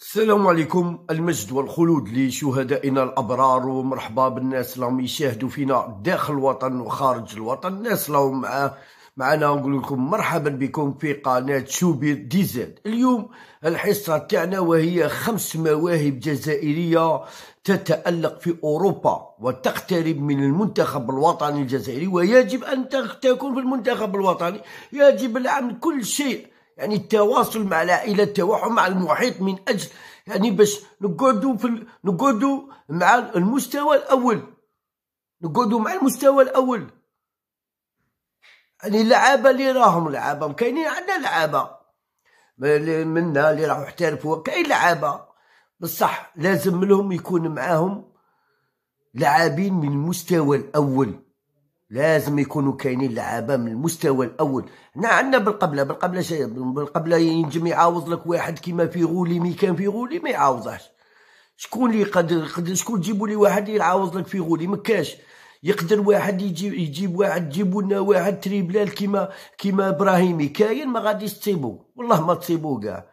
السلام عليكم. المجد والخلود لشهدائنا الأبرار ومرحبا بالناس اللي يشاهدوا فينا داخل الوطن وخارج الوطن. الناس اللي مع معنا نقول لكم مرحبا بكم في قناة شوبير دي زد. اليوم الحصة تاعنا وهي خمس مواهب جزائرية تتألق في أوروبا وتقترب من المنتخب الوطني الجزائري ويجب أن تكون في المنتخب الوطني. يجب العمل كل شيء يعني التواصل مع العائله التوحد مع المحيط من أجل يعني باش نقعدوا في نقعدوا مع المستوى الأول. نقعدوا مع المستوى الأول. يعني اللعابه اللي راهم لعابة كاينين عندنا لعابة. منا اللي راحوا احترفوا كاين لعابة. بصح لازم لهم يكون معاهم لاعبين من المستوى الأول. لازم يكونوا كاينين لعابة من المستوى الأول. حنا عندنا بالقبلة بالقبلة شيء بالقبلة ينجم يعاوض لك واحد كيما في غولي مي كان في غولي ما يعاوضهش شكون اللي يقدر يقدر شكون تجيبوا لي واحد يعاوض لك في غولي؟ ما كاش يقدر واحد يجيب يجيب واحد جيبوا لنا واحد تريبلال كيما كيما إبراهيمي. كاين ما غاديش تصيبو. والله ما تصيبو كاع.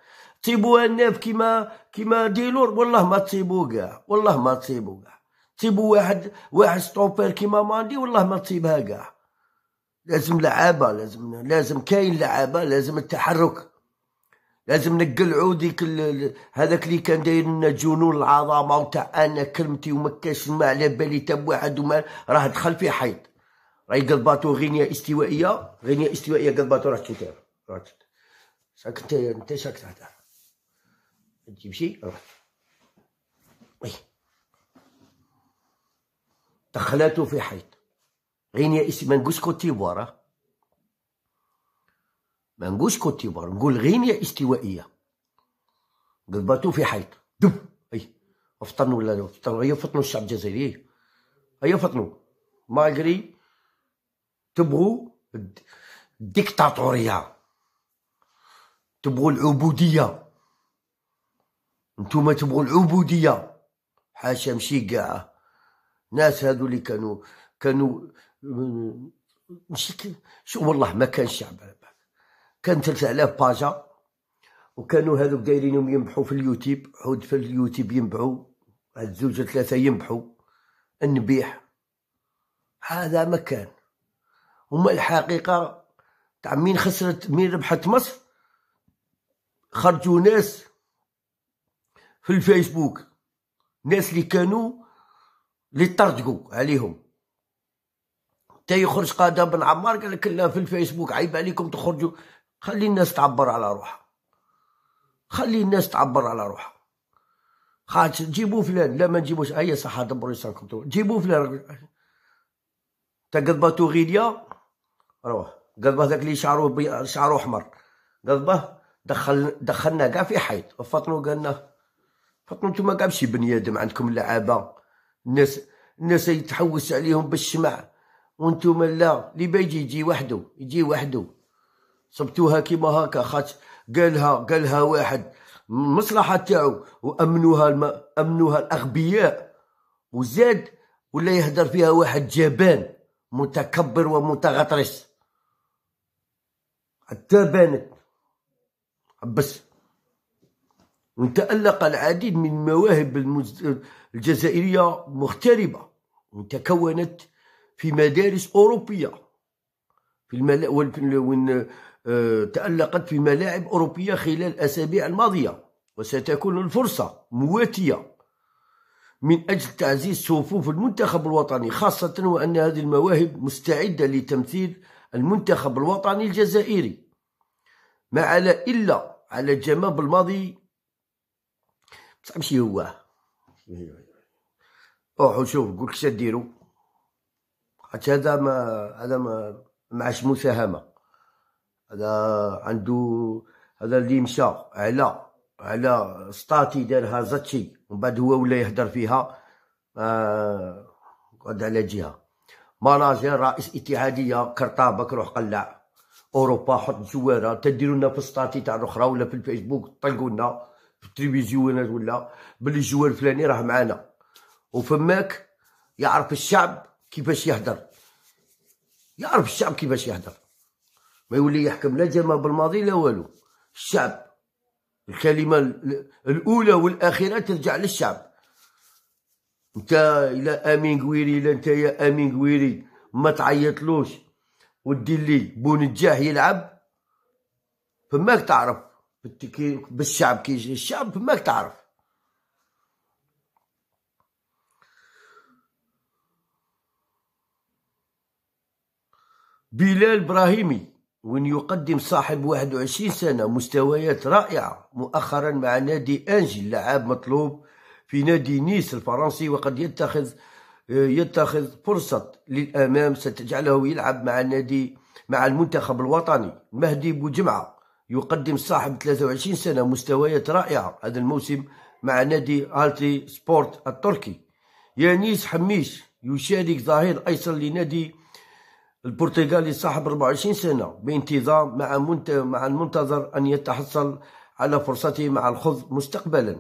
تصيبوا الناف كيما كيما ديلور. والله ما تصيبو كاع. والله ما تصيبو كاع. تصيبوا واحد واحد ستوبر كيما ماندي والله ما تصيبها كاع لازم لعابة لازم لازم كاين لعابة لازم التحرك. لازم نقلعوا ديك هذاك اللي كان داير لنا جنون العظمه وتاع أنا كلمتي وما كاش ما على بالي تاب واحد وما راه دخل في حيط. راهي قلباتو غينيا استوائية غينيا استوائية قلباتو راه تشوتها راه ساكت انت انت هذا تجيب شي دخلاته في حيط. غينيا اسم ما نقولش كوتيفوار ما نقولش كوتيفوار نقول غينيا استوائية. قلباتو في حيط. دب. أي. فطنوا ولا فطنوا هيا فطنوا الشعب الجزائري. هيا فطنوا malgré تبغوا الديكتاتورية. تبغوا العبودية. نتوما تبغوا العبودية. حاشا مشي كاع ناس هادو اللي كانوا كانوا ماشي شو والله ما كان بالك كان 3000 باجا وكانوا هذوك دايرينهم ينبحوا في اليوتيوب. عود في اليوتيوب ينبحوا هاد زوج ثلاثة ينبحوا. النبيح. هذا ما كان. هما الحقيقة تاع مين خسرت مين ربحت مصر؟ خرجوا ناس في الفيسبوك. ناس اللي كانوا اللي طردقوا عليهم. تا يخرج قادة بن عمار قال لك لا في الفيسبوك عيب عليكم تخرجوا. خلي الناس تعبر على روحها. خلي الناس تعبر على روحها. خاطر جيبوا فلان. لا ما نجيبوش. اي صح دبروا يسانكم جيبوا فلان. تا قلباتو غيليا روح. قلبه ذاك اللي شعره بي... شعره أحمر. قلبه دخل دخلنا كاع في حيط. فطنو قالنا فطنو نتوما كاع ماشي بني آدم عندكم لعابة. الناس الناس يتحوس عليهم بالشمع وأنتم لا اللي بيجي يجي وحده يجي وحده. صبتوها كيما هكا خاطر قالها قالها واحد المصلحة تاعو وأمنوها الم... أمنوها الأغبياء. وزاد ولا يهدر فيها واحد جبان متكبر ومتغطرس. حتى بانت. بس. وتألق العديد من المواهب الجزائرية مغتربة وتكونت في مدارس أوروبية. في الملا... وين آه، تألقت في ملاعب أوروبية خلال الأسابيع الماضية وستكون الفرصة مواتية من أجل تعزيز صفوف المنتخب الوطني خاصة وأن هذه المواهب مستعدة لتمثيل المنتخب الوطني الجزائري. ما على إلا على الجماب الماضي. ماشي هو. روحوا شوف قول لك ديروا؟ حتى هذا ما هذا ما معاش مساهمة. هذا عنده هذا اللي مشى على على ستاتي دارها زاتشي ومن بعد هو ولا يهدر فيها آه قعد على جهة. مناجر رئيس اتحادية كرطابك روح قلع. أوروبا حط جوارة. تديروا لنا في ستاتي تاع الأخرى ولا في الفيسبوك طلقوا لنا في التلفزيونات ولا باللي الجوار الفلاني راه معانا. وفماك يعرف الشعب كيفاش يهدر. يعرف الشعب كيفاش يهدر. ما يولي يحكم لا جمال بالماضي لا والو. الشعب الكلمة الأولى والأخيرة ترجع للشعب. انت إلى أمين قويري إلى انت يا أمين قويري ما تعيطلوش. ودير لي بونجاه يلعب فماك تعرف بالشعب كي الشعب فماك تعرف. بلال إبراهيمي وين يقدم صاحب 21 سنة مستويات رائعة مؤخرا مع نادي أنجل لاعب مطلوب في نادي نيس الفرنسي وقد يتخذ يتخذ فرصة للأمام ستجعله يلعب مع النادي مع المنتخب الوطني. مهدي بوجمعة يقدم صاحب 23 سنة مستويات رائعة هذا الموسم مع نادي ألتي سبورت التركي. يانيس حميش يشارك ظهير أيسر لنادي البرتغالي صاحب 24 سنة بانتظام مع مع المنتظر أن يتحصل على فرصته مع الخض مستقبلا.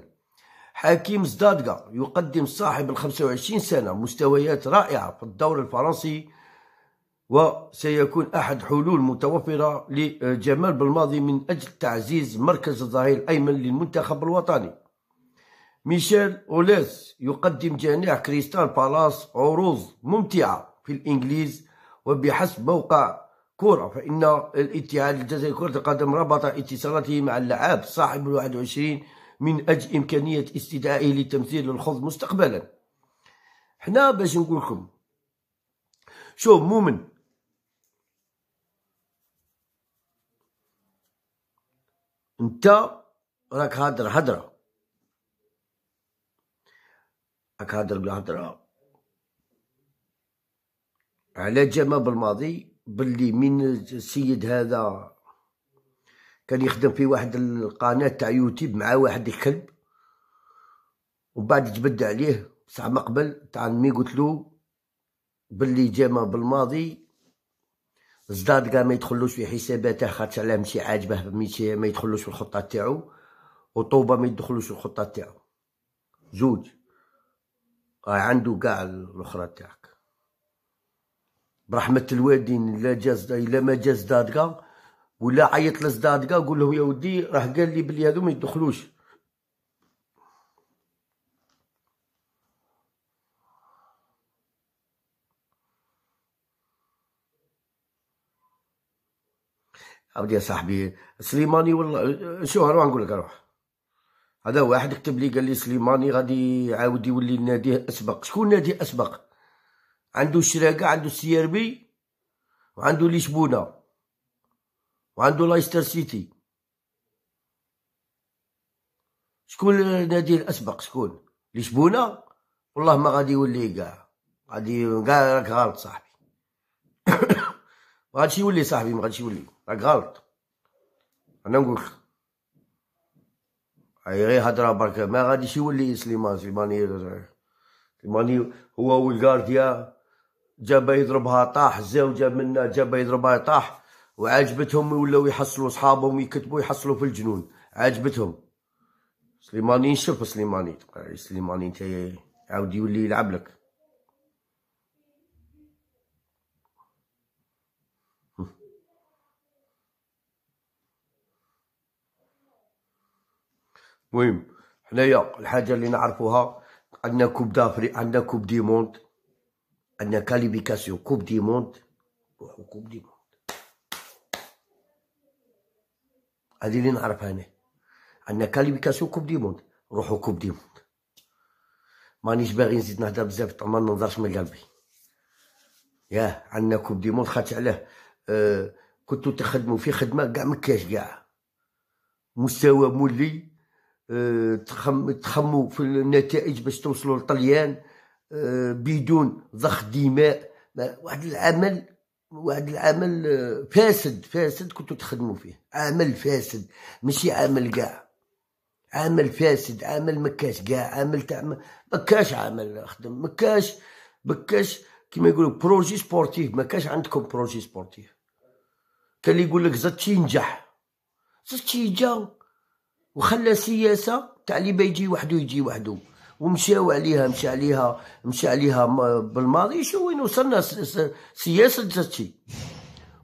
حكيم زدادغا يقدم صاحب ال 25 سنة مستويات رائعة في الدور الفرنسي وسيكون أحد حلول متوفرة لجمال بالماضي من أجل تعزيز مركز الظهير الأيمن للمنتخب الوطني. ميشيل أوليس يقدم جناح كريستال بالاس عروض ممتعة في الإنجليز وبحسب موقع كورة فإن الاتحاد الجزائري لكرة القدم ربط اتصالاته مع اللاعب صاحب الواحد وعشرين من أجل إمكانية استدعائه لتمثيل الخوض مستقبلا. حنا باش نقول لكم شوف مؤمن. أنت راك هادر هدرة. راك هادر بالهدرة. على جمال بالماضي باللي من السيد هذا كان يخدم في واحد القناة تاع يوتيوب مع واحد الكلب ومن بعد جبد عليه ساعه ما قبل تاع مي قلت له باللي جا بالماضي زداد كاع ما يدخلوش في حساباته خاطر علاه ماشي عاجبه ما يدخلوش في الخطة تاعو وطوبة ما يدخلوش في الخطة تاعو. زوج. عنده كاع الأخرى تاعك. برحمة الوالدين الا جاز إلا ما جاز دادكا ولا عيط لزدادكا قول له يا ودي راه قال لي بلي هادو ما يدخلوش. عاودي يا صاحبي سليماني والله شو هروح نقول لك روح هذا واحد كتب لي قال لي سليماني غادي يعاود يولي ناديه أسبق. شكون نادي أسبق؟ عنده الشراكه عنده السيربي وعنده لشبونة وعنده لايستر سيتي شكون النادي الأسبق؟ شكون؟ لشبونة؟ والله ما غادي يولي كاع. غادي كاع راك غلط صاحبي. ما غاديش يولي صاحبي ما غاديش يولي. راك غلط. أنا نقول لك. هاي غير هضرة برك ما غاديش يولي سليمان. سليماني سليماني هو والكارديا جاب يضربها طاح الزوجة منا جاب يضربها طاح وعجبتهم ولاو يحصلوا صحابهم يكتبوا يحصلوا في الجنون. عجبتهم. سليماني نشوف سليماني سليماني أنت عاود يولي يلعب لك. المهم حنايا الحاجة اللي نعرفوها عندنا coupe d'Afrique عندنا coupe du monde عندنا qualification coupe du monde coupe du monde هذه اللي نعرفها انا عندنا qualification coupe du monde روحو coupe du monde مانيش باغي نزيد نهضر بزاف طبعا ما ننظرش من قلبي. ياه عندنا coupe du monde خاطر علاه. آه كنتو تخدموا في خدمة كاع مكاش كاع. مستوى مولي. آه تخم تخموا في النتائج باش توصلوا للطليان آه بدون ضخ دماء واحد العمل واحد العمل آه، فاسد فاسد كنتو تخدموا فيه. عمل فاسد ماشي عمل كاع. عمل فاسد عمل مكاش كاع عمل تاع مكاش عمل خدم. مكاش مكاش كيما يقولوا projet sportif ما كاش عندكم projet sportif كان اللي يقول لك زدتي ينجح. زدتي جا وخلى سياسة تاع اللي بيجي وحده يجي وحده. ومشاو عليها مشى عليها مشى عليها بلماضي شو وين وصلنا سياسة تاتشي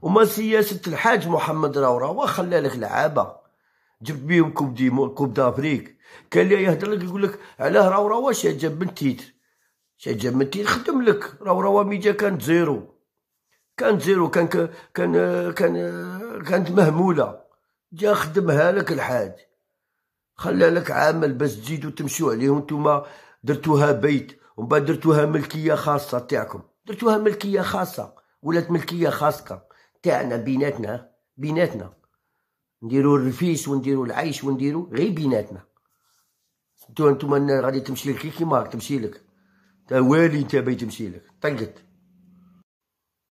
وما سياسة الحاج محمد روراوة وخلى لك لعابة. جبت بيهم coupe de coupe d'Afrique كان اللي يهدر لك يقول لك علاه راهو راه واش جاب من titre جاب من titre خدم لك. راهو راه ميديا كانت zéro. كانت zéro كان كان كان كانت مهمولة. جا خدمها لك الحاج. خلى لك عامل باش تزيدو تمشيو عليه نتوما. درتوها بيت ومن بعد درتوها ملكية خاصة تاعكم. درتوها ملكية خاصة ولات ملكية خاصة تاعنا بيناتنا بيناتنا. نديرو الرفيس ونديرو العيش ونديرو غير بيناتنا. انتو انتوما غادي تمشي لك كيما تمشي لك. تا والي انت باي تمشي لك. طقت.